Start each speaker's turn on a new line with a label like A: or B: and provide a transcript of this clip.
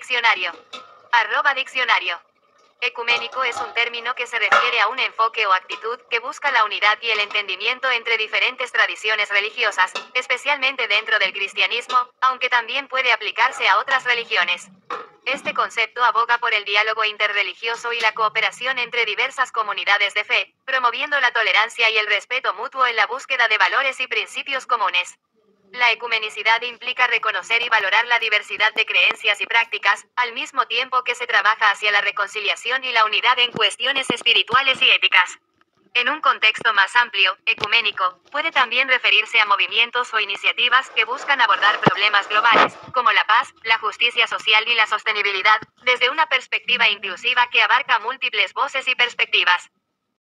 A: Diccionario. Arroba diccionario. Ecuménico es un término que se refiere a un enfoque o actitud que busca la unidad y el entendimiento entre diferentes tradiciones religiosas, especialmente dentro del cristianismo, aunque también puede aplicarse a otras religiones. Este concepto aboga por el diálogo interreligioso y la cooperación entre diversas comunidades de fe, promoviendo la tolerancia y el respeto mutuo en la búsqueda de valores y principios comunes. La ecumenicidad implica reconocer y valorar la diversidad de creencias y prácticas, al mismo tiempo que se trabaja hacia la reconciliación y la unidad en cuestiones espirituales y éticas. En un contexto más amplio, ecuménico, puede también referirse a movimientos o iniciativas que buscan abordar problemas globales, como la paz, la justicia social y la sostenibilidad, desde una perspectiva inclusiva que abarca múltiples voces y perspectivas.